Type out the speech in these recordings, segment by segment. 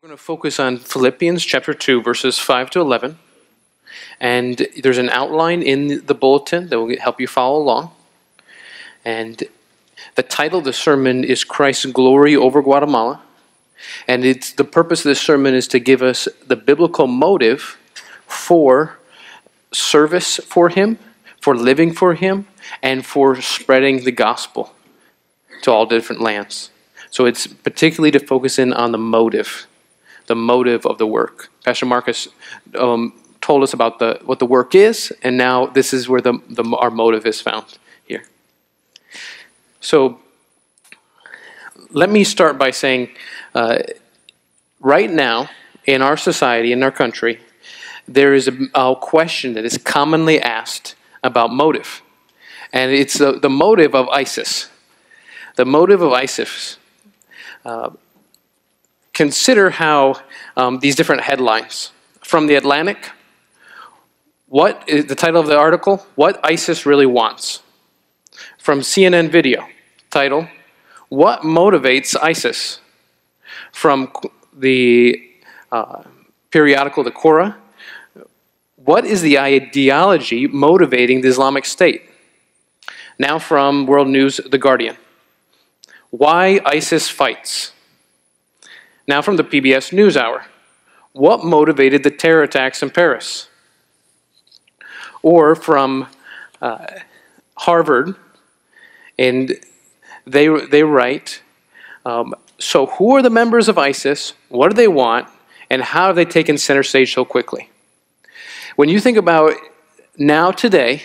We're going to focus on Philippians chapter 2, verses 5 to 11. And there's an outline in the bulletin that will help you follow along. And the title of the sermon is Christ's Glory over Guatemala. And it's the purpose of this sermon is to give us the biblical motive for service for him, for living for him, and for spreading the gospel to all different lands. So it's particularly to focus in on the motive, the motive of the work. Pastor Marcus um, told us about the, what the work is, and now this is where the, the, our motive is found here. So let me start by saying uh, right now, in our society, in our country, there is a, a, question that is commonly asked about motive. And it's the, the motive of ISIS. The motive of ISIS. Uh, consider how um, these different headlines from the Atlantic. What is the title of the article? What ISIS really wants. From CNN Video, title What motivates ISIS? From the uh, periodical The Quora, what is the ideology motivating the Islamic State? Now from World News The Guardian. Why ISIS fights. Now from the PBS NewsHour. What motivated the terror attacks in Paris? Or from uh, Harvard, and they, they write, um, so who are the members of ISIS? What do they want? And how have they taken center stage so quickly? When you think about now today,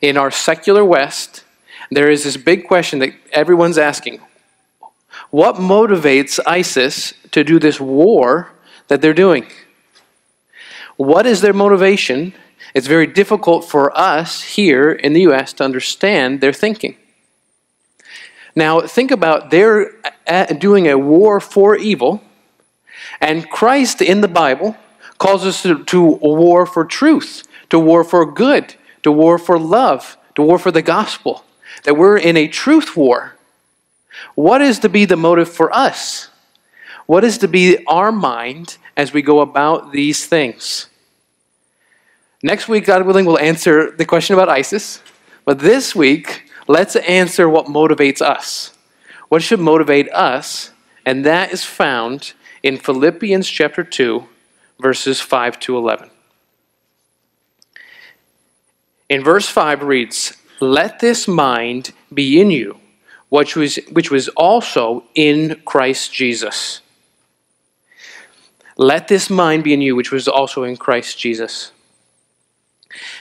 in our secular West, there is this big question that everyone's asking. What motivates ISIS to do this war that they're doing? What is their motivation? It's very difficult for us here in the U.S. to understand their thinking. Now, think about they're uh, doing a war for evil, and Christ in the Bible calls us to, to war for truth, to war for good, to war for love, to war for the gospel. That we're in a truth war. What is to be the motive for us? What is to be our mind as we go about these things? Next week, God willing, we'll answer the question about ISIS. But this week, let's answer what motivates us. What should motivate us? And that is found in Philippians chapter 2, verses 5 to 11. In verse 5 reads, Let this mind be in you, which was, which was also in Christ Jesus. Let this mind be in you, which was also in Christ Jesus.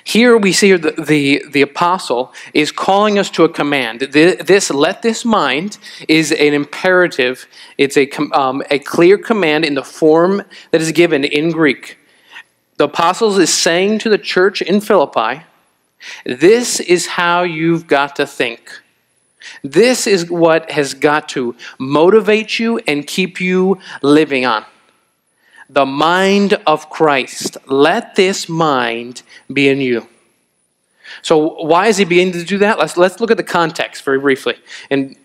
Here we see the, the, the, apostle is calling us to a command. This, let this mind is an imperative. It's a, um, a clear command in the form that is given in Greek. The apostles is saying to the church in Philippi, this is how you've got to think. This is what has got to motivate you and keep you living on the mind of Christ. Let this mind be in you. So, why is he beginning to do that? Let's, let's look at the context very briefly. In,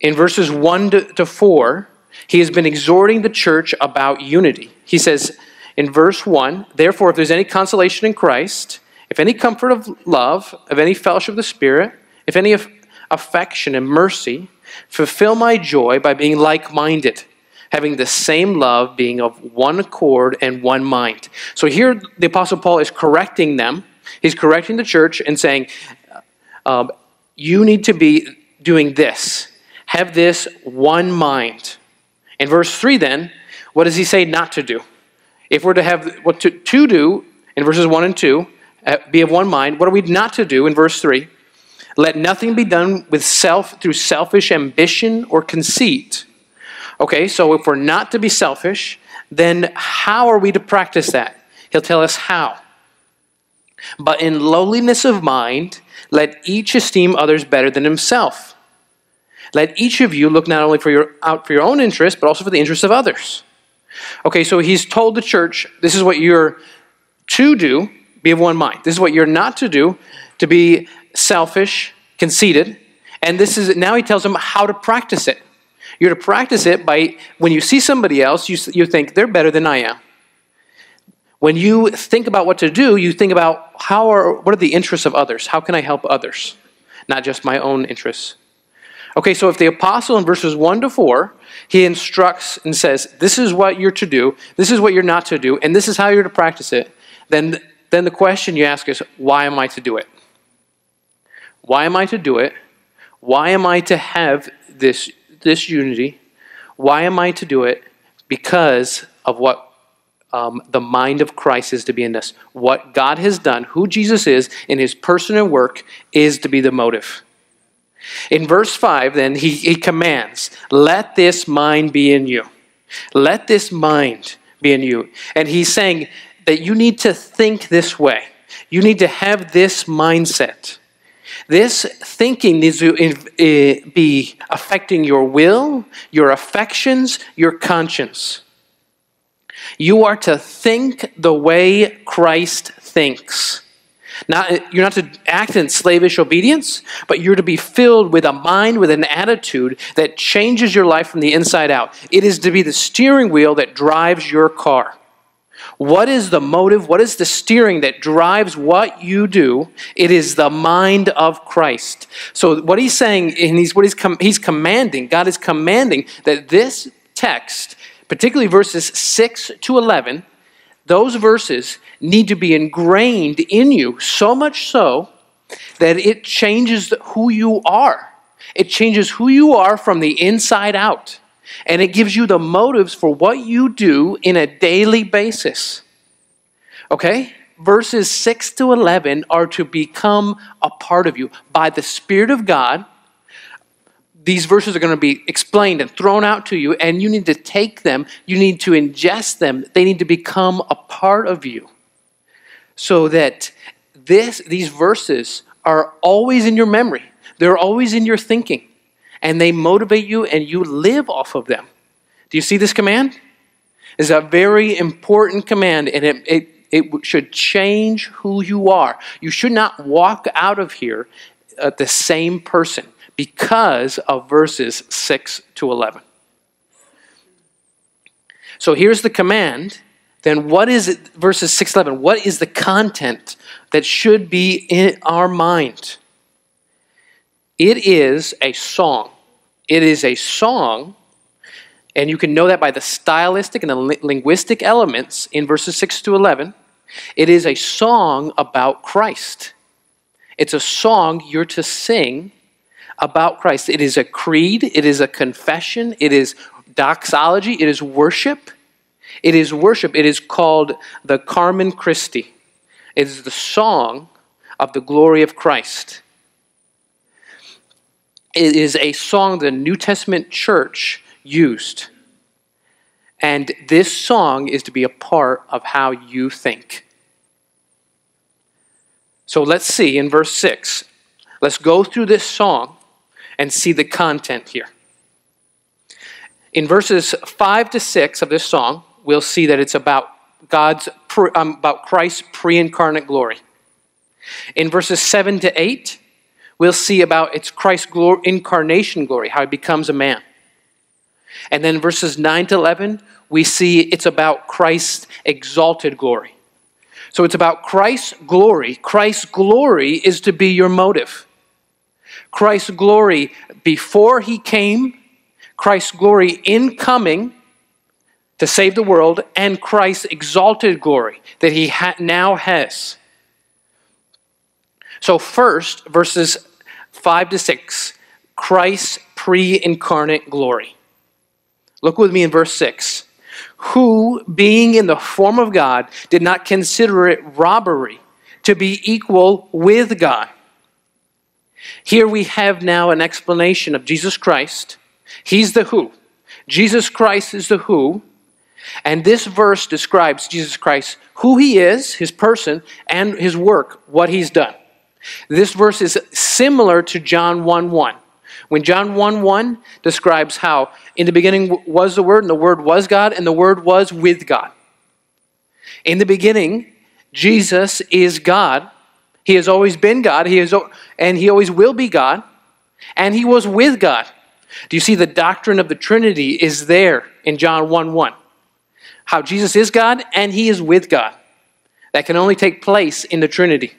in verses 1 to, to 4, he has been exhorting the church about unity. He says in verse 1 Therefore, if there's any consolation in Christ, if any comfort of love, of any fellowship of the Spirit, if any affection and mercy, fulfill my joy by being like minded having the same love, being of one accord and one mind. So here the Apostle Paul is correcting them. He's correcting the church and saying, um, You need to be doing this. Have this one mind. In verse 3, then, what does he say not to do? If we're to have what to, to do in verses 1 and 2, uh, be of one mind, what are we not to do in verse 3? Let nothing be done with self through selfish ambition or conceit Okay, so if we're not to be selfish, then how are we to practice that? He'll tell us how. But in lowliness of mind, let each esteem others better than himself. Let each of you look not only for your, out for your own interest, but also for the interest of others. Okay, so he's told the church this is what you're to do, be of one mind. This is what you're not to do, to be selfish, conceited. And this is now he tells them how to practice it. You're to practice it by when you see somebody else, you, you think they're better than I am. When you think about what to do, you think about how are, what are the interests of others? How can I help others? Not just my own interests. Okay, so if the apostle in verses 1 to 4, he instructs and says, This is what you're to do, this is what you're not to do, and this is how you're to practice it, then, then the question you ask is, Why am I to do it? Why am I to do it? Why am I to have this, this unity? Why am I to do it? Because of what um, the mind of Christ is to be in us. What God has done, who Jesus is in his person and work, is to be the motive. In verse 5, then, he, he commands, Let this mind be in you. Let this mind be in you. And he's saying that you need to think this way. You need to have this mindset. This thinking needs to eh, be affecting your will, your affections, your conscience. You are to think the way Christ thinks. Not, you're not to act in slavish obedience, but you're to be filled with a mind, with an attitude that changes your life from the inside out. It is to be the steering wheel that drives your car. What is the motive? What is the steering that drives what you do? It is the mind of Christ. So what he's saying, and he's what he's com- he's commanding. God is commanding that this text, particularly verses six to eleven, those verses need to be ingrained in you so much so that it changes who you are. It changes who you are from the inside out. And it gives you the motives for what you do in a daily basis. Okay? Verses 6 to 11 are to become a part of you by the Spirit of God these verses are going to be explained and thrown out to you, and you need to take them, you need to ingest them, they need to become a part of you. So that this, these verses are always in your memory, they're always in your thinking, and they motivate you, and you live off of them. Do you see this command? It's a very important command, and it, it, it should change who you are. You should not walk out of here uh, the same person because of verses 6 to 11. So here's the command. Then what is it, verses 6 to 11? What is the content that should be in our mind? It is a song. It is a song, and you can know that by the stylistic and the linguistic elements in verses 6 to 11. It is a song about Christ. It's a song you're to sing about Christ. It is a creed, it is a confession, it is doxology, it is worship. It is worship. It is called the Carmen Christi. It is the song of the glory of Christ. It is a song the New Testament church used. And this song is to be a part of how you think. So let's see in verse 6. Let's go through this song and see the content here. In verses 5 to 6 of this song, we'll see that it's about God's um, about Christ's pre-incarnate glory. In verses 7 to 8, we'll see about it's Christ's incarnation glory, how he becomes a man. And then verses 9 to 11, we see it's about Christ's exalted glory. So it's about Christ's glory. Christ's glory is to be your motive. Christ's glory before he came, Christ's glory in coming to save the world, and Christ's exalted glory that he ha- now has. So, first, verses 5 to 6, Christ's pre incarnate glory. Look with me in verse 6. Who, being in the form of God, did not consider it robbery to be equal with God here we have now an explanation of Jesus Christ. He's the who. Jesus Christ is the who. And this verse describes Jesus Christ, who he is, his person, and his work, what he's done. This verse is similar to John 1 1. When John 1 1 describes how in the beginning was the Word, and the Word was God, and the Word was with God. In the beginning, Jesus is God, he has always been God, he is, and he always will be God, and he was with God. Do you see the doctrine of the Trinity is there in John 1 1? How Jesus is God and he is with God. That can only take place in the Trinity.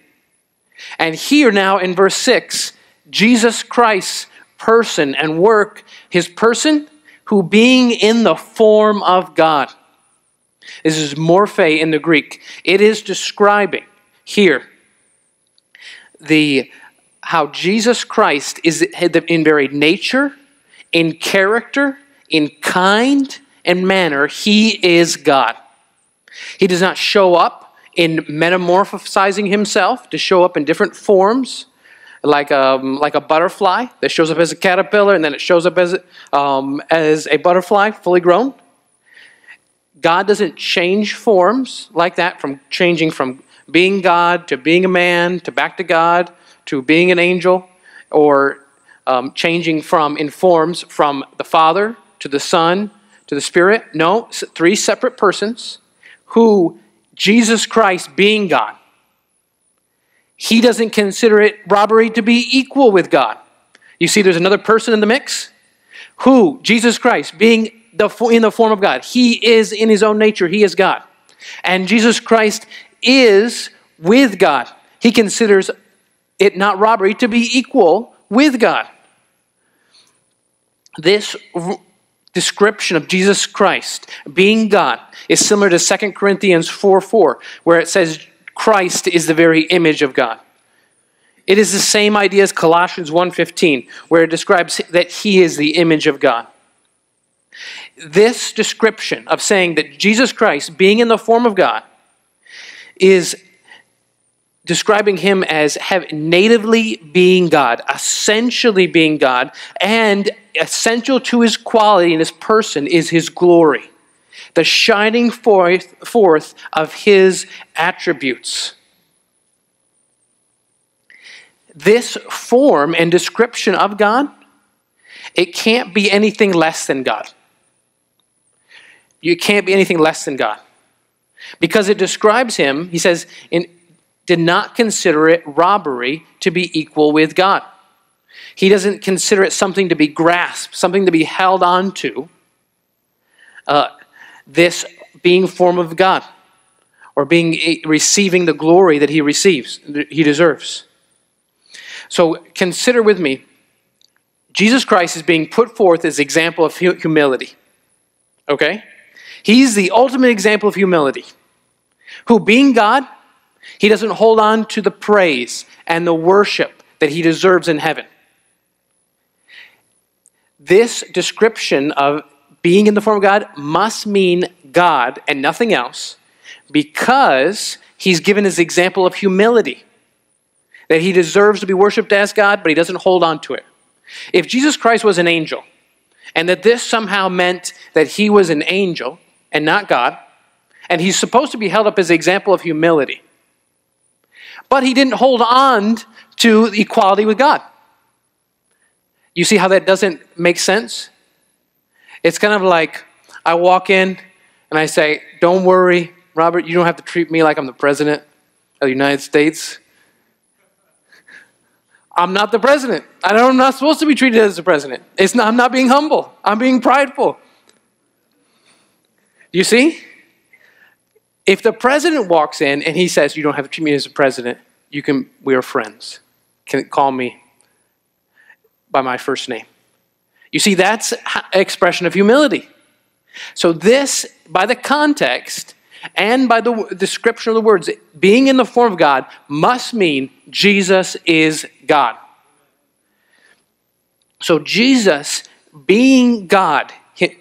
And here now in verse 6, Jesus Christ's person and work, his person who being in the form of God. This is morphe in the Greek. It is describing here the how Jesus Christ is in very nature, in character, in kind and manner, he is God. He does not show up in metamorphosizing himself to show up in different forms like a, um, like a butterfly that shows up as a caterpillar and then it shows up as, um, as a butterfly fully grown. God doesn't change forms like that from changing from being God to being a man to back to God to being an angel or um, changing from in forms from the Father to the Son to the Spirit. No, three separate persons who Jesus Christ being God he doesn't consider it robbery to be equal with God. You see, there's another person in the mix who, Jesus Christ, being the, in the form of God, he is in his own nature, he is God. And Jesus Christ is with God. He considers it not robbery to be equal with God. This description of Jesus Christ being God is similar to 2 Corinthians 4 4, where it says Christ is the very image of God. It is the same idea as Colossians 1:15 where it describes that he is the image of God. This description of saying that Jesus Christ being in the form of God is describing him as have, natively being God, essentially being God, and essential to his quality and his person is his glory the shining forth, forth of his attributes. This form and description of God, it can't be anything less than God. You can't be anything less than God. Because it describes him, he says, in, did not consider it robbery to be equal with God. He doesn't consider it something to be grasped, something to be held on to. Uh, this being form of God or being receiving the glory that he receives, he deserves. So consider with me, Jesus Christ is being put forth as example of humility. Okay? He's the ultimate example of humility. Who being God, he doesn't hold on to the praise and the worship that he deserves in heaven. This description of being in the form of God must mean God and nothing else because he's given his example of humility. That he deserves to be worshiped as God, but he doesn't hold on to it. If Jesus Christ was an angel, and that this somehow meant that he was an angel and not God, and he's supposed to be held up as an example of humility, but he didn't hold on to equality with God. You see how that doesn't make sense? It's kind of like I walk in and I say, Don't worry, Robert, you don't have to treat me like I'm the president of the United States. I'm not the president. I am not supposed to be treated as the president. It's not, I'm not being humble. I'm being prideful. You see? If the president walks in and he says, You don't have to treat me as a president, you can, we are friends. Can call me by my first name. You see, that's expression of humility. So, this, by the context and by the description of the words, being in the form of God must mean Jesus is God. So, Jesus being God, he,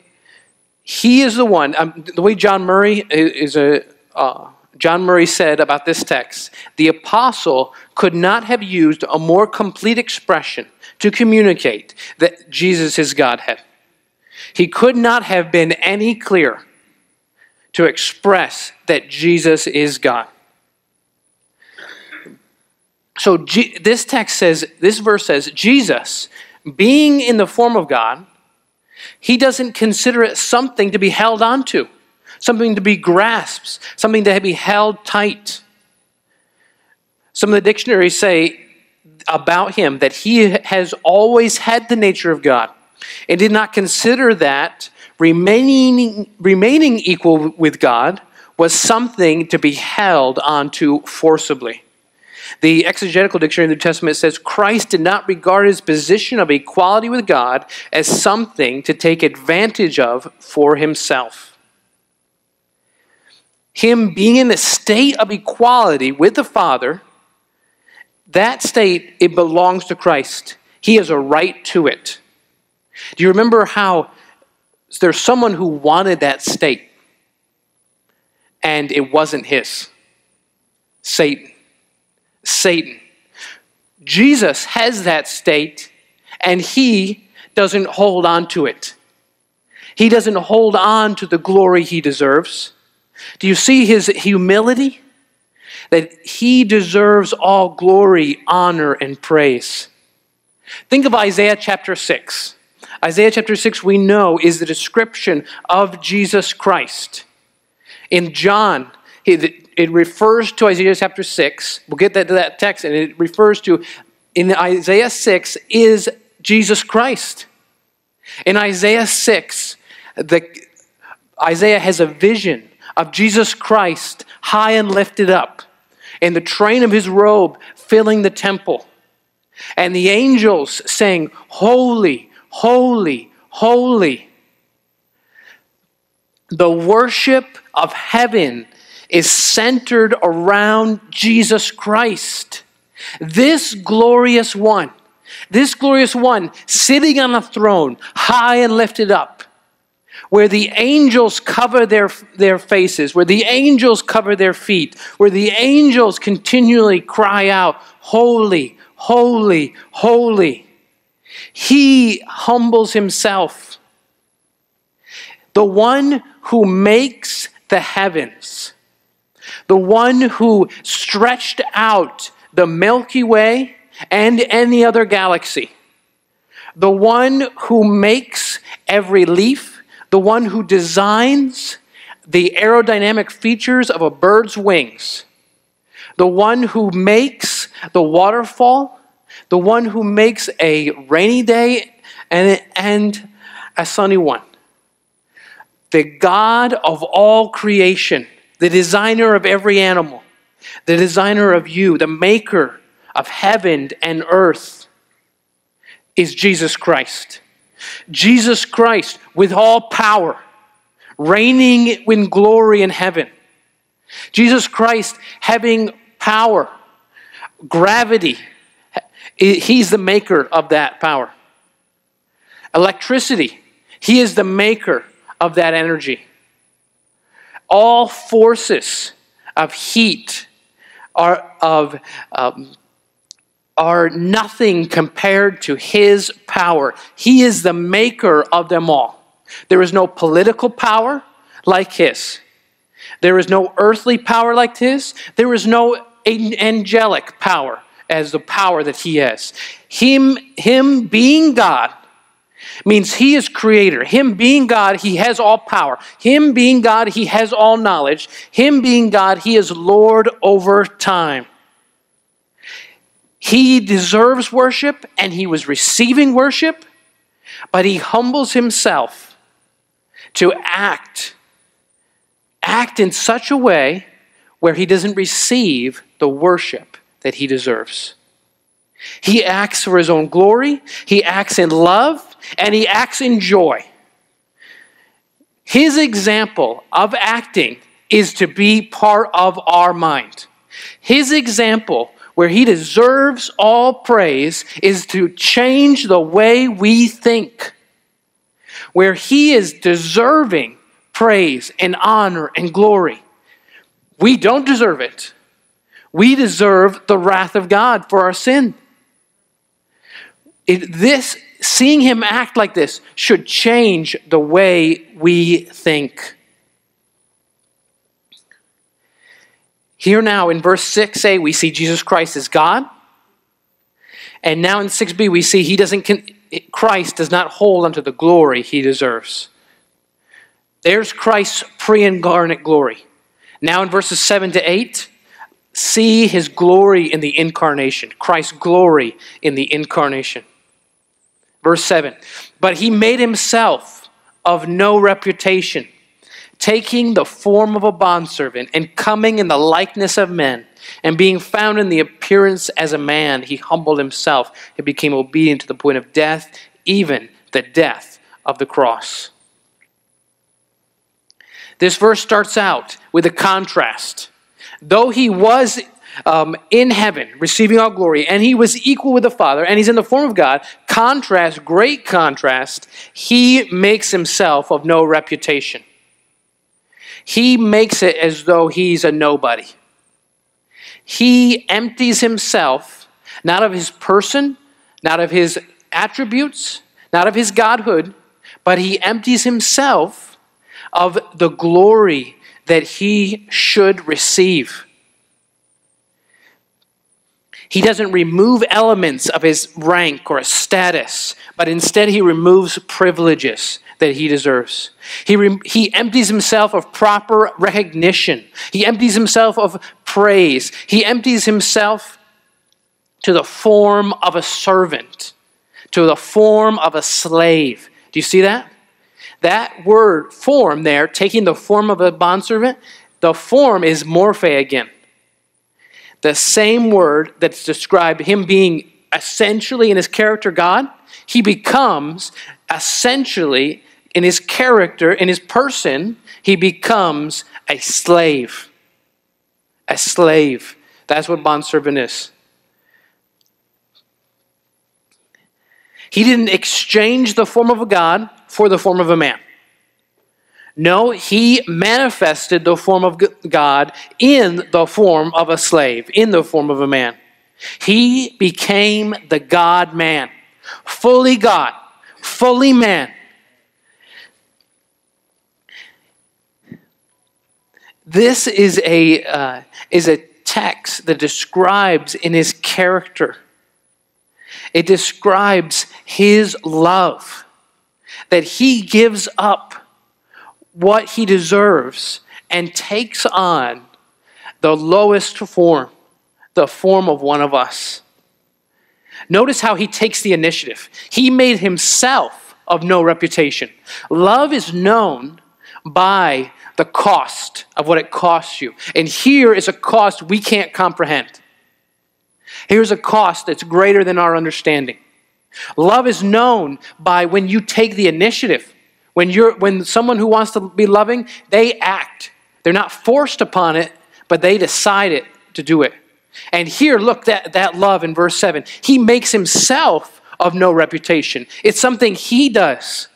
he is the one. Um, the way John Murray is a. Uh, John Murray said about this text the apostle could not have used a more complete expression to communicate that Jesus is Godhead. He could not have been any clearer to express that Jesus is God. So G- this text says, this verse says, Jesus, being in the form of God, he doesn't consider it something to be held onto, something to be grasped, something to be held tight. Some of the dictionaries say about him that he has always had the nature of God. and did not consider that remaining, remaining equal with God was something to be held onto forcibly. The exegetical dictionary of the New Testament says Christ did not regard his position of equality with God as something to take advantage of for himself. Him being in a state of equality with the Father, that state, it belongs to Christ. He has a right to it. Do you remember how there's someone who wanted that state and it wasn't his? Satan. Satan. Jesus has that state and he doesn't hold on to it. He doesn't hold on to the glory he deserves. Do you see his humility? That he deserves all glory, honor, and praise. Think of Isaiah chapter 6. Isaiah chapter 6, we know, is the description of Jesus Christ. In John, it refers to Isaiah chapter 6. We'll get to that text, and it refers to, in Isaiah 6, is Jesus Christ. In Isaiah 6, the, Isaiah has a vision of Jesus Christ high and lifted up, and the train of his robe filling the temple, and the angels saying, Holy, holy, holy. The worship of heaven is centered around Jesus Christ. This glorious one, this glorious one sitting on a throne, high and lifted up, where the angels cover their, their faces, where the angels cover their feet, where the angels continually cry out, Holy, holy, holy. He humbles himself. The one who makes the heavens, the one who stretched out the Milky Way and any other galaxy, the one who makes every leaf, the one who designs the aerodynamic features of a bird's wings, the one who makes the waterfall. The one who makes a rainy day and, and a sunny one. The God of all creation, the designer of every animal, the designer of you, the maker of heaven and earth, is Jesus Christ. Jesus Christ with all power, reigning in glory in heaven. Jesus Christ having power, gravity, He's the maker of that power. Electricity, He is the maker of that energy. All forces of heat are, of, um, are nothing compared to His power. He is the maker of them all. There is no political power like His. There is no earthly power like His. There is no angelic power as the power that he has. Him, him being God means he is creator. Him being God, he has all power. Him being God, he has all knowledge. Him being God, he is Lord over time. He deserves worship and he was receiving worship, but he humbles himself to act act in such a way where he doesn't receive the worship that he deserves. He acts for his own glory, he acts in love, and he acts in joy. His example of acting is to be part of our mind. His example, where he deserves all praise, is to change the way we think. Where he is deserving praise and honor and glory. We don't deserve it. We deserve the wrath of God for our sin. It, this, seeing him act like this, should change the way we think. Here now in verse 6a, we see Jesus Christ as God. And now in 6b, we see he doesn't, Christ does not hold unto the glory he deserves. There's Christ's pre incarnate glory. Now in verses 7 to 8, see his glory in the incarnation, Christ's glory in the incarnation. Verse 7 But he made himself of no reputation, taking the form of a bondservant and coming in the likeness of men. And being found in the appearance as a man, he humbled himself and became obedient to the point of death, even the death of the cross. This verse starts out with a contrast. Though he was um, in heaven, receiving all glory, and he was equal with the Father, and he's in the form of God, contrast, great contrast, he makes himself of no reputation. He makes it as though he's a nobody. He empties himself, not of his person, not of his attributes, not of his godhood, but he empties himself of the glory that he should receive. He doesn't remove elements of his rank or status, but instead he removes privileges that he deserves. He, re- he empties himself of proper recognition. He empties himself of praise. He empties himself to the form of a servant, to the form of a slave. Do you see that? That word form there, taking the form of a bondservant, the form is morphe again the same word that's described him being essentially in his character God, he becomes essentially in his character, in his person, he becomes a slave. A slave. That's what bondservant is. He didn't exchange the form of a God for the form of a man. No, he manifested the form of God in the form of a slave, in the form of a man. He became the God man, fully God, fully man. This is a, uh, is a text that describes in his character, it describes his love, that he gives up what he deserves and takes on the lowest form, the form of one of us. Notice how he takes the initiative. He made himself of no reputation. Love is known by the cost of what it costs you. And here is a cost we can't comprehend. Here's a cost that's greater than our understanding. Love is known by when you take the initiative when, you're, when someone who wants to be loving, they act. They're not forced upon it, but they decide it to do it. And here, look, that, that love in verse 7. He makes himself of no reputation. It's something he does.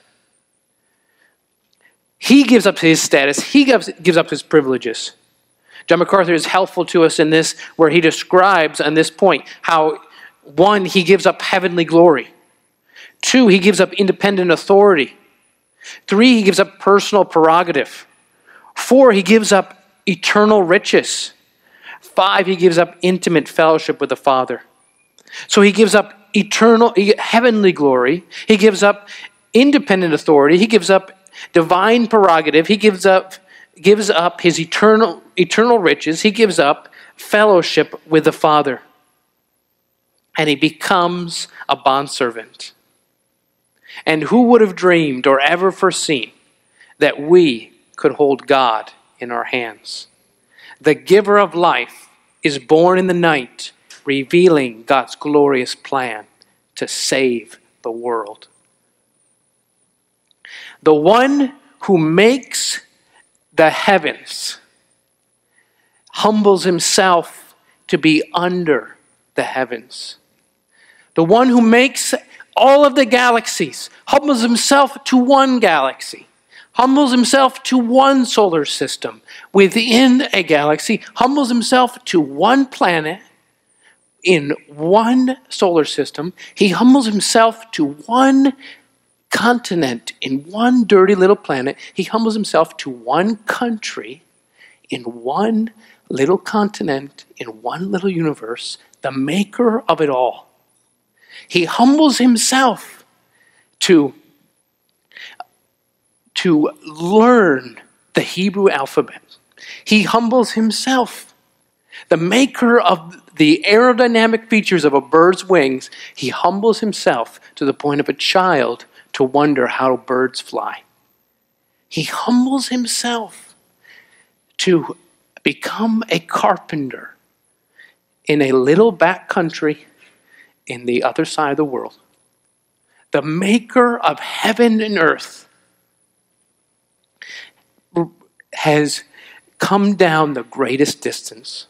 He gives up his status, he gives, gives up his privileges. John MacArthur is helpful to us in this, where he describes on this point how, one, he gives up heavenly glory, two, he gives up independent authority. Three, he gives up personal prerogative. Four, he gives up eternal riches. Five, he gives up intimate fellowship with the Father. So he gives up eternal, heavenly glory. He gives up independent authority. He gives up divine prerogative. He gives up, gives up his eternal, eternal riches. He gives up fellowship with the Father. And he becomes a bondservant. And who would have dreamed or ever foreseen that we could hold God in our hands? The giver of life is born in the night, revealing God's glorious plan to save the world. The one who makes the heavens humbles himself to be under the heavens. The one who makes all of the galaxies, humbles himself to one galaxy, humbles himself to one solar system within a galaxy, humbles himself to one planet in one solar system. He humbles himself to one continent in one dirty little planet. He humbles himself to one country in one little continent, in one little universe, the maker of it all. He humbles himself to, to learn the Hebrew alphabet. He humbles himself. The maker of the aerodynamic features of a bird's wings, he humbles himself to the point of a child to wonder how birds fly. He humbles himself to become a carpenter in a little back country in the other side of the world. The maker of heaven and earth has come down the greatest distance.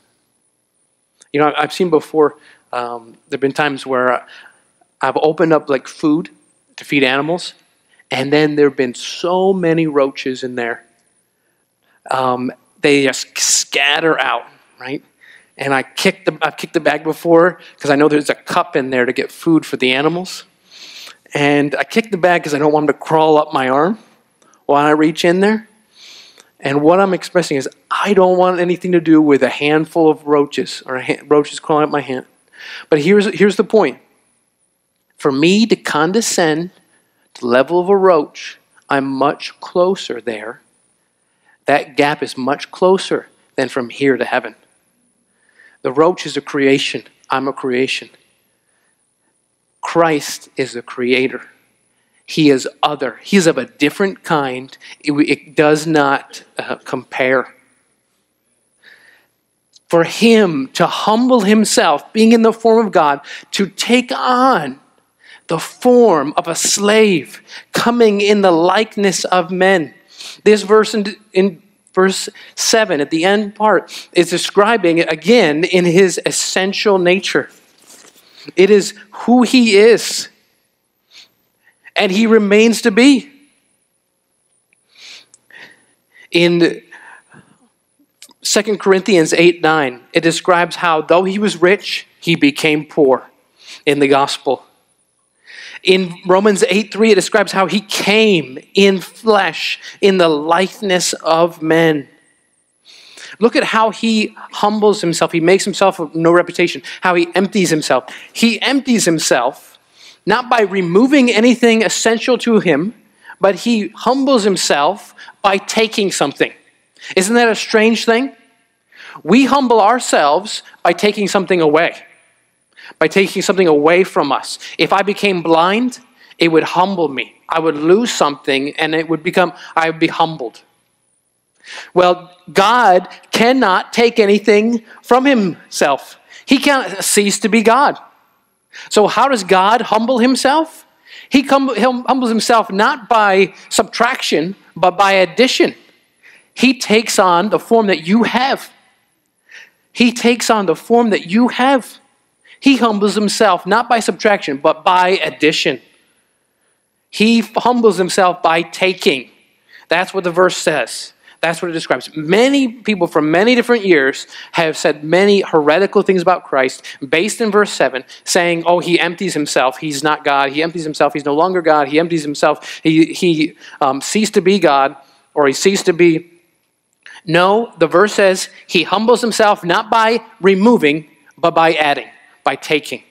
You know, I've seen before, um, there have been times where I've opened up like food to feed animals, and then there have been so many roaches in there. Um, they just scatter out, right? And I kicked the, I've kicked the bag before because I know there's a cup in there to get food for the animals. And I kicked the bag because I don't want them to crawl up my arm while I reach in there. And what I'm expressing is I don't want anything to do with a handful of roaches or roaches crawling up my hand. But here's, here's the point. For me to condescend to the level of a roach, I'm much closer there. That gap is much closer than from here to heaven. The roach is a creation. I'm a creation. Christ is the creator. He is other. He is of a different kind. It, it does not uh, compare. For him to humble himself, being in the form of God, to take on the form of a slave, coming in the likeness of men. This verse in, in verse 7 at the end part is describing again in his essential nature. It is who he is and he remains to be. In 2 Corinthians 8 9, it describes how, though he was rich, he became poor in the gospel. In Romans 8 3, it describes how he came in flesh, in the likeness of men. Look at how he humbles himself. He makes himself of no reputation, how he empties himself. He empties himself not by removing anything essential to him, but he humbles himself by taking something. Isn't that a strange thing? We humble ourselves by taking something away, by taking something away from us. If I became blind, it would humble me. I would lose something and it would become, I would be humbled. Well, God cannot take anything from himself. He can't cease to be God. So, how does God humble himself? He humbles himself not by subtraction, but by addition. He takes on the form that you have. He takes on the form that you have. He humbles himself not by subtraction, but by addition. He humbles himself by taking. That's what the verse says. That's what it describes. Many people from many different years have said many heretical things about Christ based in verse 7, saying, oh, he empties himself. He's not God. He empties himself. He's no longer God. He empties himself. He, he um, ceased to be God, or he ceased to be. No, the verse says he humbles himself not by removing, but by adding, by taking.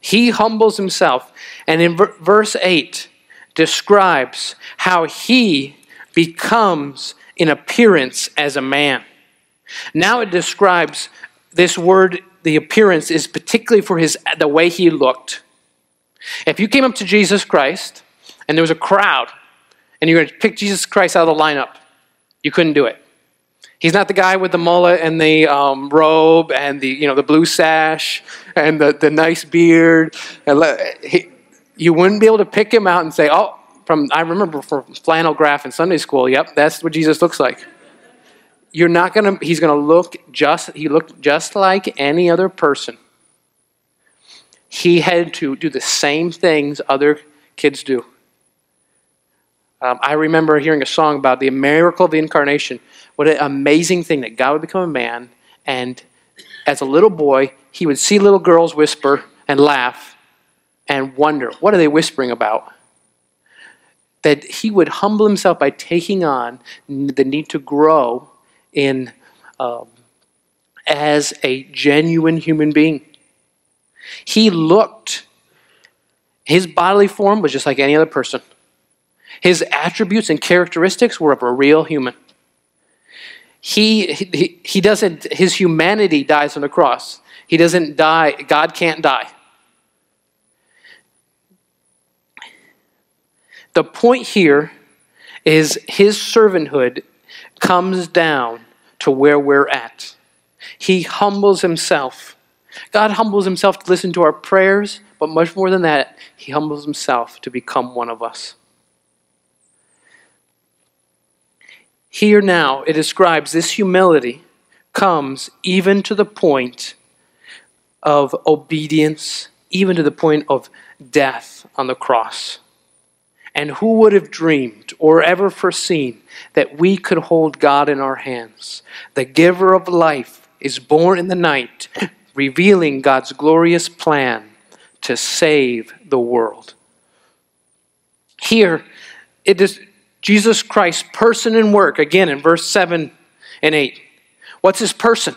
He humbles himself. And in verse 8, describes how he becomes in appearance as a man. Now it describes this word, the appearance, is particularly for his the way he looked. If you came up to Jesus Christ and there was a crowd and you're going to pick Jesus Christ out of the lineup, you couldn't do it. He's not the guy with the mullet and the um, robe and the you know the blue sash and the, the nice beard. He, you wouldn't be able to pick him out and say, "Oh, from I remember from flannel graph in Sunday school. Yep, that's what Jesus looks like. You're not gonna. He's gonna look just. He looked just like any other person. He had to do the same things other kids do. Um, I remember hearing a song about the miracle of the incarnation. What an amazing thing that God would become a man, and as a little boy, he would see little girls whisper and laugh and wonder, what are they whispering about? that he would humble himself by taking on the need to grow in um, as a genuine human being. He looked, his bodily form was just like any other person. His attributes and characteristics were of a real human. he, he, he doesn't, his humanity dies on the cross. He doesn't die, God can't die. The point here is his servanthood comes down to where we're at. He humbles himself. God humbles himself to listen to our prayers, but much more than that, he humbles himself to become one of us. Here now, it describes this humility comes even to the point of obedience, even to the point of death on the cross. And who would have dreamed or ever foreseen that we could hold God in our hands? The giver of life is born in the night, revealing God's glorious plan to save the world. Here, it is Jesus Christ, person and work, again in verse 7 and 8. What's his person?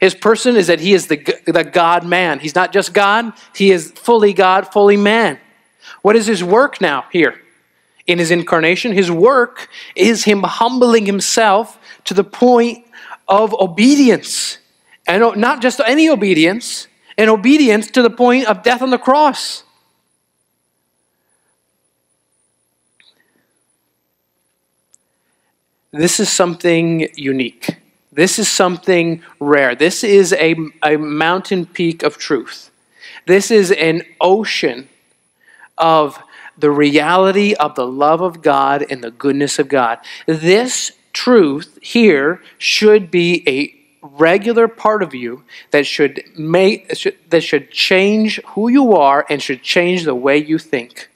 His person is that he is the, the God man. He's not just God, he is fully God, fully man. What is his work now here? in his incarnation. His work is him humbling himself to the point of obedience. And not just any obedience, an obedience to the point of death on the cross. This is something unique. This is something rare. This is a, a mountain peak of truth. This is an ocean of the reality of the love of God and the goodness of God. This truth here should be a regular part of you that should make that should change who you are and should change the way you think.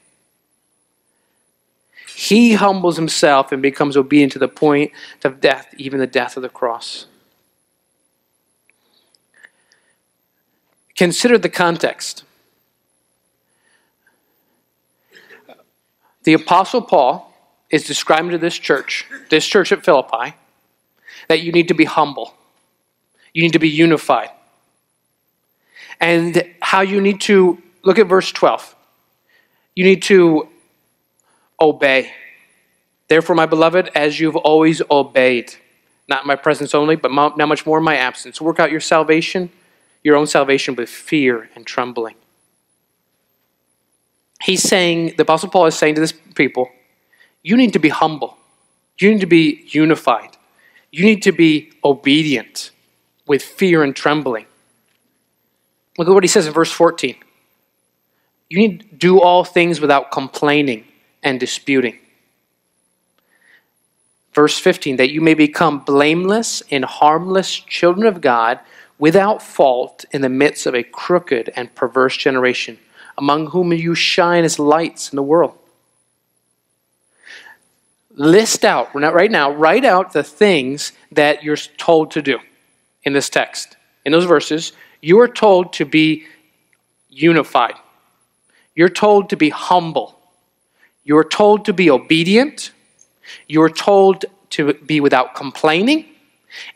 He humbles himself and becomes obedient to the point of death, even the death of the cross. Consider the context. The Apostle Paul is describing to this church, this church at Philippi, that you need to be humble. You need to be unified. And how you need to, look at verse 12. You need to obey. Therefore, my beloved, as you've always obeyed, not in my presence only, but now much more in my absence, work out your salvation, your own salvation with fear and trembling he's saying, the Apostle Paul is saying to this people, you need to be humble. You need to be unified. You need to be obedient with fear and trembling. Look at what he says in verse 14. You need to do all things without complaining and disputing. Verse 15, that you may become blameless and harmless children of God without fault in the midst of a crooked and perverse generation among whom you shine as lights in the world. List out, right now, write out the things that you're told to do in this text. In those verses, you are told to be unified. You're told to be humble. You're told to be obedient. You're told to be without complaining.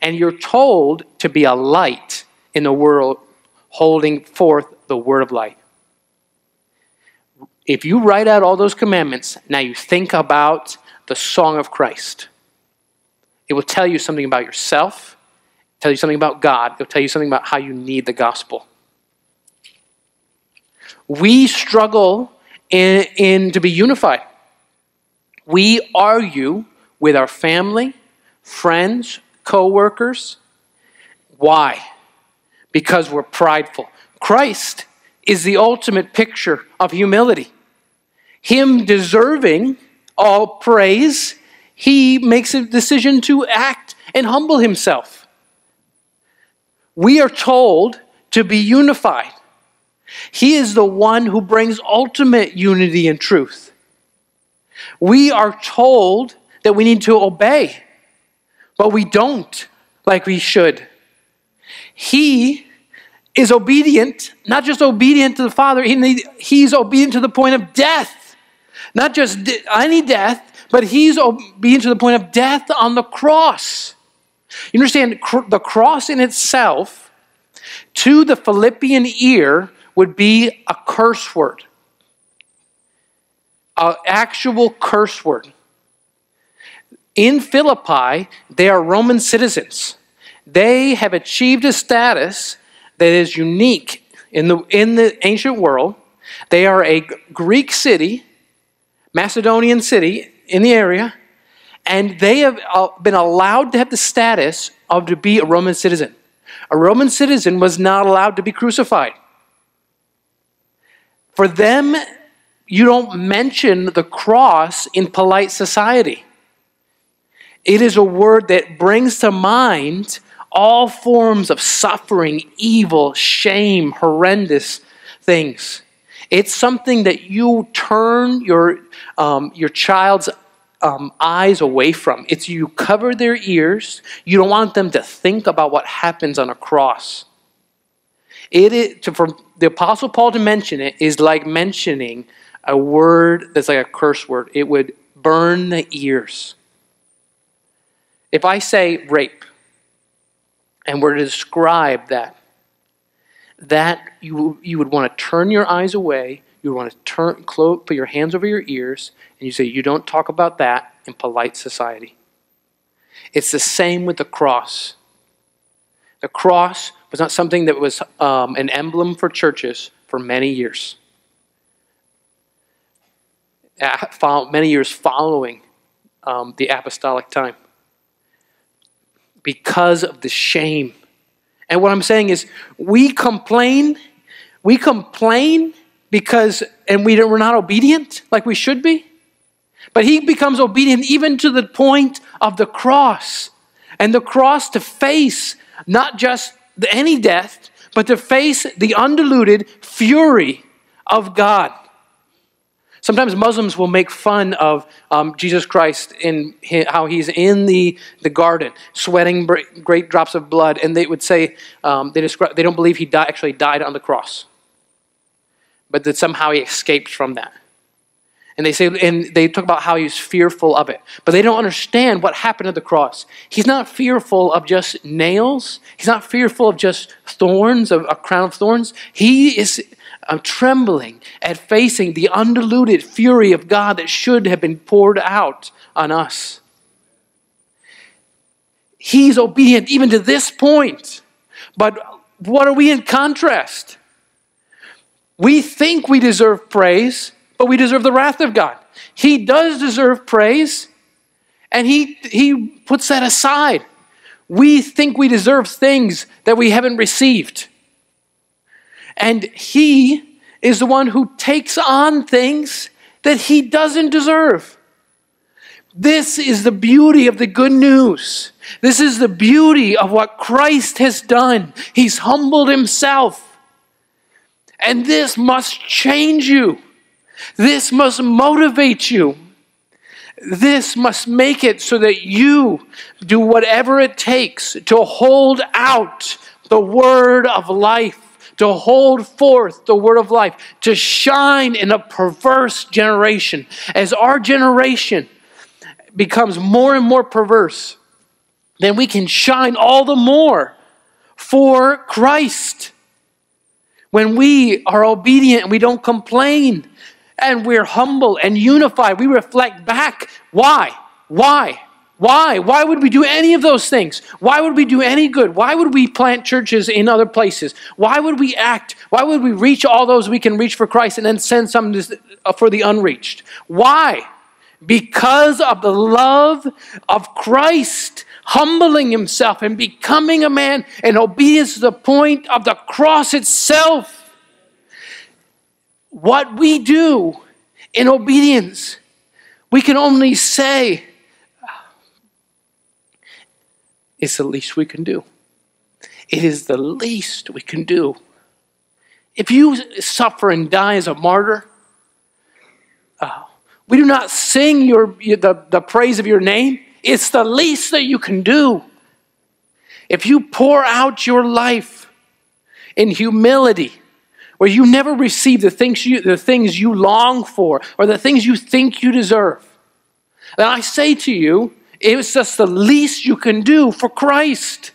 And you're told to be a light in the world, holding forth the word of light. If you write out all those commandments, now you think about the song of Christ. It will tell you something about yourself, tell you something about God, it'll tell you something about how you need the gospel. We struggle in, in to be unified. We argue with our family, friends, co-workers. Why? Because we're prideful. Christ is the ultimate picture of humility. Him deserving all praise, he makes a decision to act and humble himself. We are told to be unified. He is the one who brings ultimate unity and truth. We are told that we need to obey, but we don't like we should. He is obedient, not just obedient to the Father, he's obedient to the point of death. Not just any death, but he's obedient to the point of death on the cross. You understand, the cross in itself, to the Philippian ear, would be a curse word, an actual curse word. In Philippi, they are Roman citizens. They have achieved a status that is unique in the, in the ancient world. They are a Greek city, Macedonian city in the area, and they have uh, been allowed to have the status of to be a Roman citizen. A Roman citizen was not allowed to be crucified. For them, you don't mention the cross in polite society. It is a word that brings to mind all forms of suffering, evil, shame, horrendous things. It's something that you turn your, um, your child's um, eyes away from. It's you cover their ears. You don't want them to think about what happens on a cross. It is, to, for the Apostle Paul to mention it is like mentioning a word that's like a curse word. It would burn the ears. If I say rape, and were to describe that, that you, you would want to turn your eyes away, you would want to turn, close, put your hands over your ears, and you say, You don't talk about that in polite society. It's the same with the cross. The cross was not something that was um, an emblem for churches for many years. Many years following um, the apostolic time because of the shame. And what I'm saying is, we complain, we complain because, and we we're not obedient like we should be. But he becomes obedient even to the point of the cross. And the cross to face not just any death, but to face the undiluted fury of God. Sometimes Muslims will make fun of um, Jesus Christ in how he's in the, the garden, sweating great drops of blood, and they would say um, they, describe, they don't believe he di- actually died on the cross, but that somehow he escaped from that. And they say, and they talk about how he's fearful of it. But they don't understand what happened at the cross. He's not fearful of just nails. He's not fearful of just thorns, of a crown of thorns. He is uh, trembling at facing the undiluted fury of God that should have been poured out on us. He's obedient even to this point. But what are we in contrast? We think we deserve praise but we deserve the wrath of God. He does deserve praise, and he, he puts that aside. We think we deserve things that we haven't received. And he is the one who takes on things that he doesn't deserve. This is the beauty of the good news. This is the beauty of what Christ has done. He's humbled himself. And this must change you. This must motivate you. This must make it so that you do whatever it takes to hold out the word of life, to hold forth the word of life, to shine in a perverse generation. As our generation becomes more and more perverse, then we can shine all the more for Christ. When we are obedient and we don't complain, and we're humble and unified. We reflect back. Why? Why? Why? Why would we do any of those things? Why would we do any good? Why would we plant churches in other places? Why would we act? Why would we reach all those we can reach for Christ and then send some uh, for the unreached? Why? Because of the love of Christ humbling himself and becoming a man in obedience to the point of the cross itself what we do in obedience, we can only say, it's the least we can do. It is the least we can do. If you suffer and die as a martyr, uh, we do not sing your, the, the praise of your name. It's the least that you can do. If you pour out your life in humility, where you never receive the things you, the things you long for or the things you think you deserve. And I say to you, it's just the least you can do for Christ.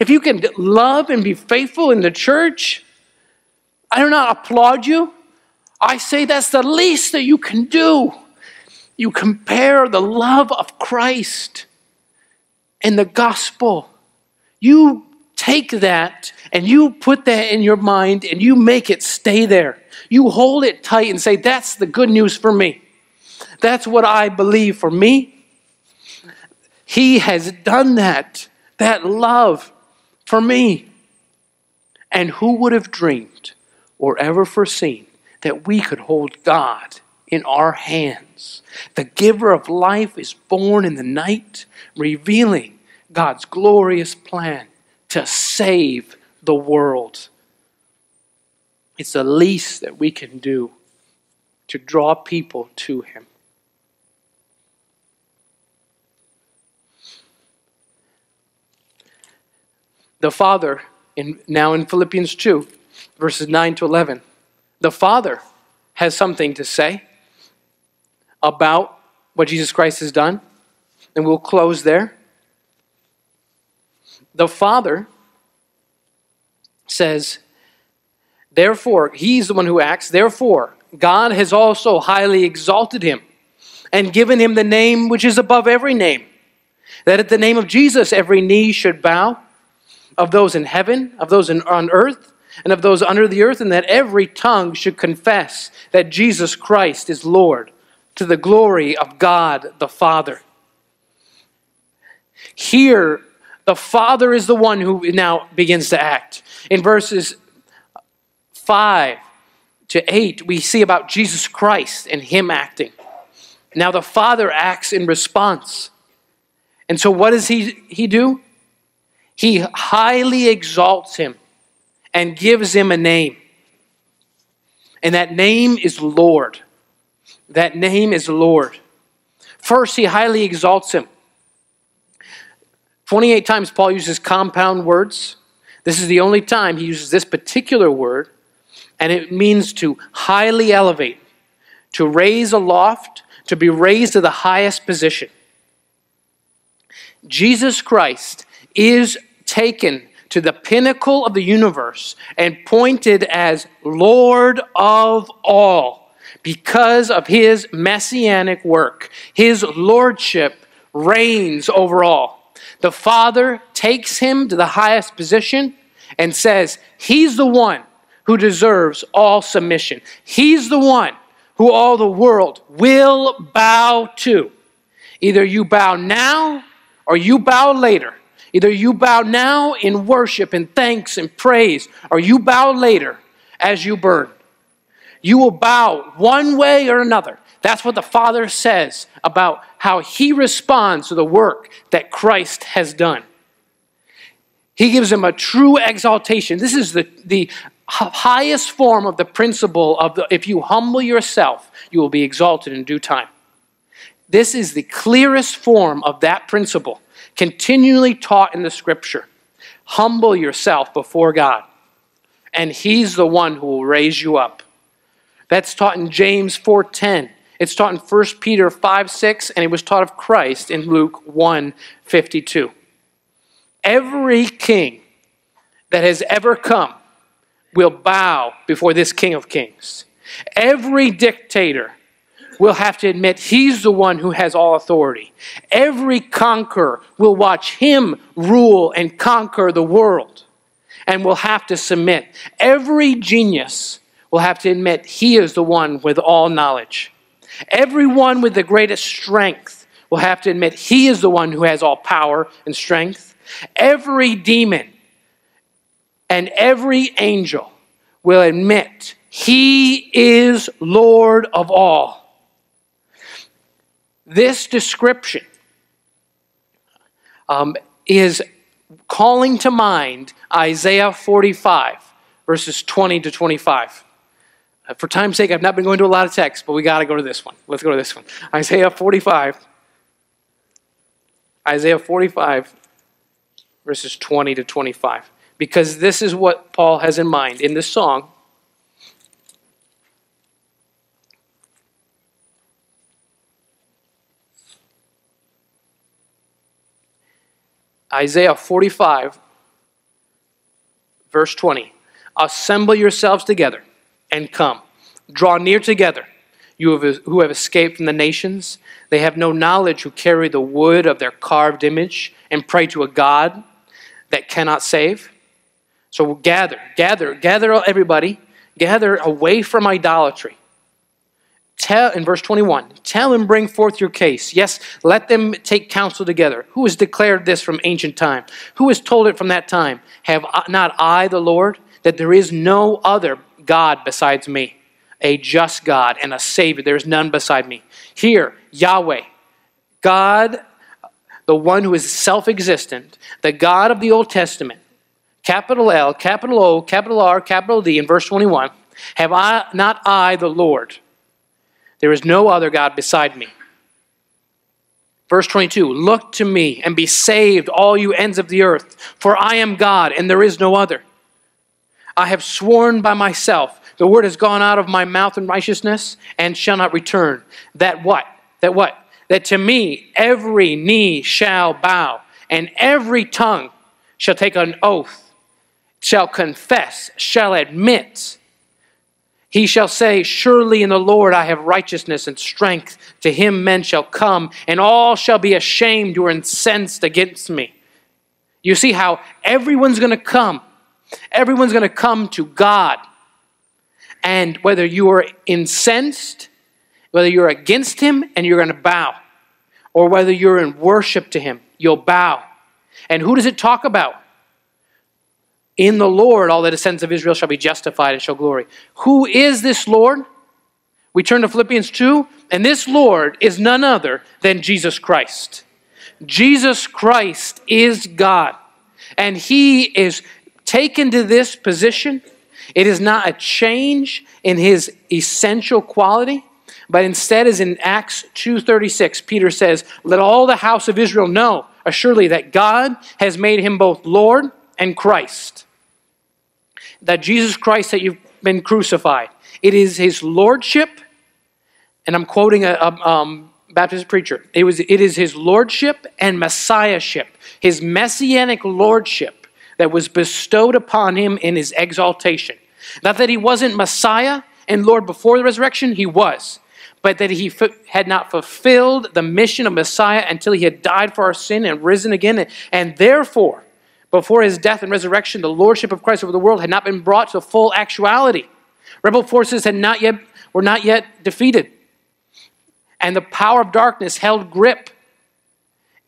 If you can love and be faithful in the church, I do not applaud you. I say that's the least that you can do. you compare the love of Christ and the gospel. You take that and you put that in your mind and you make it stay there. You hold it tight and say, That's the good news for me. That's what I believe for me. He has done that, that love for me. And who would have dreamed or ever foreseen that we could hold God in our hands? The giver of life is born in the night, revealing God's glorious plan to save the world. It's the least that we can do to draw people to Him. The Father, in, now in Philippians 2, verses 9 to 11, the Father has something to say about what Jesus Christ has done. And we'll close there. The Father says, Therefore, He's the one who acts. Therefore, God has also highly exalted Him and given Him the name which is above every name, that at the name of Jesus every knee should bow of those in heaven, of those in, on earth, and of those under the earth, and that every tongue should confess that Jesus Christ is Lord to the glory of God the Father. Here, the Father is the one who now begins to act. In verses 5 to 8, we see about Jesus Christ and Him acting. Now, the Father acts in response. And so, what does He, he do? He highly exalts him and gives him a name. And that name is Lord. That name is Lord. First, he highly exalts him. 28 times Paul uses compound words. This is the only time he uses this particular word, and it means to highly elevate, to raise aloft, to be raised to the highest position. Jesus Christ is taken to the pinnacle of the universe and pointed as Lord of all because of his messianic work. His lordship reigns over all. The Father takes him to the highest position and says, He's the one who deserves all submission. He's the one who all the world will bow to. Either you bow now or you bow later. Either you bow now in worship and thanks and praise, or you bow later as you burn. You will bow one way or another. That's what the Father says about how He responds to the work that Christ has done. He gives him a true exaltation. This is the, the highest form of the principle of the, if you humble yourself, you will be exalted in due time. This is the clearest form of that principle continually taught in the scripture. Humble yourself before God, and He's the one who will raise you up. That's taught in James 4:10. It's taught in 1 Peter 5 6, and it was taught of Christ in Luke 1 52. Every king that has ever come will bow before this King of Kings. Every dictator will have to admit he's the one who has all authority. Every conqueror will watch him rule and conquer the world and will have to submit. Every genius will have to admit he is the one with all knowledge. Everyone with the greatest strength will have to admit he is the one who has all power and strength. Every demon and every angel will admit he is Lord of all. This description um, is calling to mind Isaiah 45, verses 20 to 25. For time's sake, I've not been going to a lot of texts, but we got to go to this one. Let's go to this one. Isaiah 45. Isaiah 45, verses 20 to 25. Because this is what Paul has in mind in this song Isaiah 45, verse 20. Assemble yourselves together and come. Draw near together, you have, who have escaped from the nations. They have no knowledge who carry the wood of their carved image and pray to a God that cannot save. So gather, gather, gather everybody, gather away from idolatry. Tell in verse 21, tell and bring forth your case. Yes, let them take counsel together. Who has declared this from ancient time? Who has told it from that time? Have uh, not I the Lord, that there is no other God besides me, a just God and a Savior. There is none beside me. Here, Yahweh, God, the one who is self existent, the God of the Old Testament, capital L, capital O, capital R, capital D, in verse 21, have I not I the Lord? There is no other God beside me. Verse 22 Look to me and be saved, all you ends of the earth, for I am God and there is no other. I have sworn by myself, the word has gone out of my mouth in righteousness and shall not return. That what? That what? That to me every knee shall bow and every tongue shall take an oath, shall confess, shall admit he shall say, Surely in the Lord I have righteousness and strength. To him men shall come, and all shall be ashamed who are incensed against me. You see how everyone's going to come. Everyone's going to come to God. And whether you are incensed, whether you're against him and you're going to bow, or whether you're in worship to him, you'll bow. And who does it talk about? In the Lord, all the descendants of Israel shall be justified and shall glory. Who is this Lord? We turn to Philippians 2, and this Lord is none other than Jesus Christ. Jesus Christ is God, and He is taken to this position. It is not a change in His essential quality, but instead, as in Acts 2.36, Peter says, Let all the house of Israel know assuredly that God has made Him both Lord and Christ that Jesus Christ that you've been crucified. It is his lordship, and I'm quoting a, a um, Baptist preacher. It, was, it is his lordship and messiahship, his messianic lordship that was bestowed upon him in his exaltation. Not that he wasn't Messiah and Lord before the resurrection, he was. But that he had not fulfilled the mission of Messiah until he had died for our sin and risen again. And therefore, before his death and resurrection, the lordship of Christ over the world had not been brought to full actuality. Rebel forces had not yet, were not yet defeated. And the power of darkness held grip.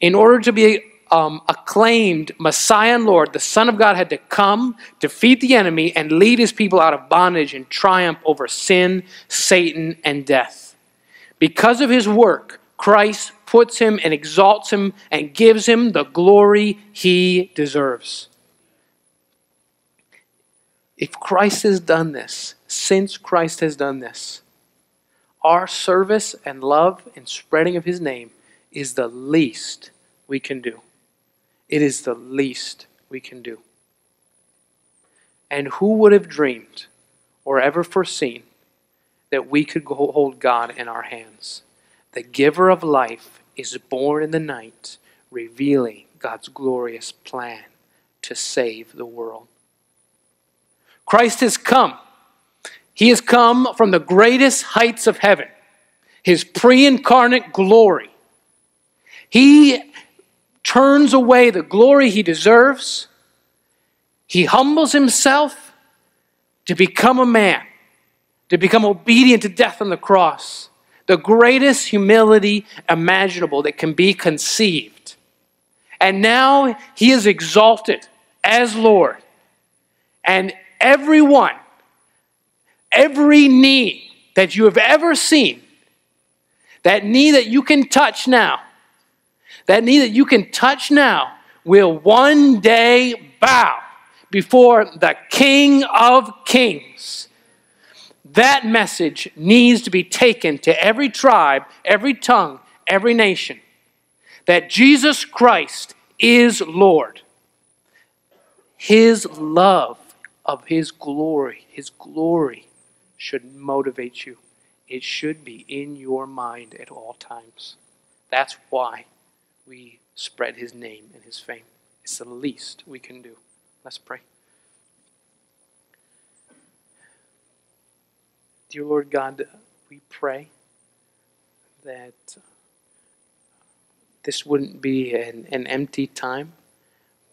In order to be um, acclaimed Messiah and Lord, the Son of God had to come, defeat the enemy, and lead his people out of bondage and triumph over sin, Satan, and death. Because of his work, Christ puts him and exalts him and gives him the glory he deserves. If Christ has done this, since Christ has done this, our service and love and spreading of his name is the least we can do. It is the least we can do. And who would have dreamed or ever foreseen that we could hold God in our hands? The giver of life is born in the night, revealing God's glorious plan to save the world. Christ has come. He has come from the greatest heights of heaven, his pre incarnate glory. He turns away the glory he deserves. He humbles himself to become a man, to become obedient to death on the cross the greatest humility imaginable that can be conceived. And now he is exalted as Lord. And everyone, every knee that you have ever seen, that knee that you can touch now, that knee that you can touch now, will one day bow before the King of Kings that message needs to be taken to every tribe, every tongue, every nation that Jesus Christ is Lord. His love of His glory, His glory should motivate you. It should be in your mind at all times. That's why we spread His name and His fame. It's the least we can do. Let's pray. Dear Lord God, we pray that this wouldn't be an, an empty time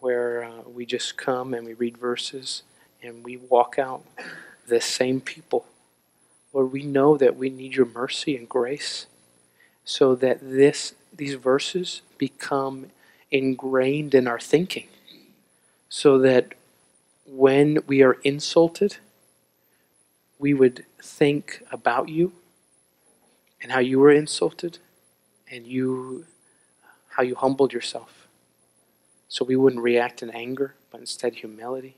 where uh, we just come and we read verses and we walk out the same people. Lord, we know that we need your mercy and grace so that this these verses become ingrained in our thinking so that when we are insulted, we would think about you and how you were insulted and you how you humbled yourself. So we wouldn't react in anger, but instead humility.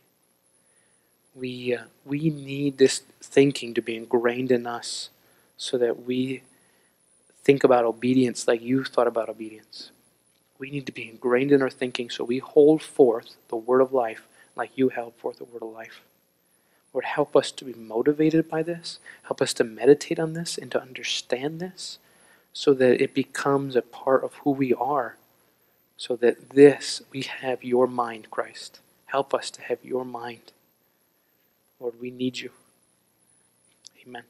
We, uh, we need this thinking to be ingrained in us so that we think about obedience like you thought about obedience. We need to be ingrained in our thinking so we hold forth the word of life like you held forth the word of life. Lord, help us to be motivated by this. Help us to meditate on this and to understand this so that it becomes a part of who we are. So that this, we have your mind, Christ. Help us to have your mind. Lord, we need you. Amen.